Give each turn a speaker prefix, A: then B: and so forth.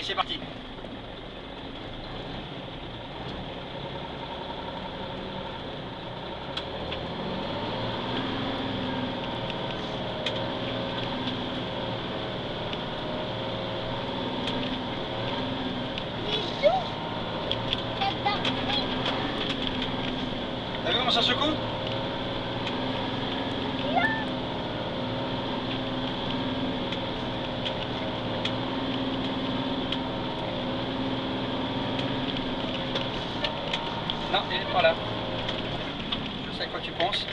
A: Allez, c'est parti. T'as vu comment ça secoue? Non, il est pas là. Je sais à quoi tu penses.